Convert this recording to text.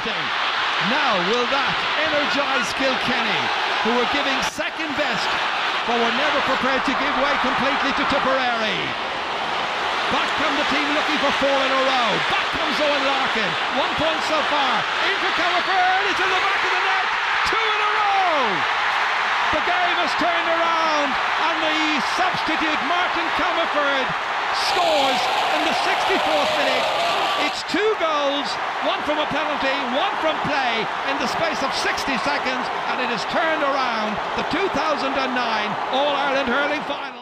Now will that energise Kilkenny, who were giving second best, but were never prepared to give way completely to Tipperary. Back come the team looking for four in a row. Back comes Eoin Larkin. One point so far. In for Comerford. It's in the back of the net. Two in a row. The game has turned around, and the substitute Martin Comerford scores in the 64th minute. It's two goals, one from a penalty, one from play in the space of 60 seconds, and it has turned around the 2009 All Ireland Hurling Final.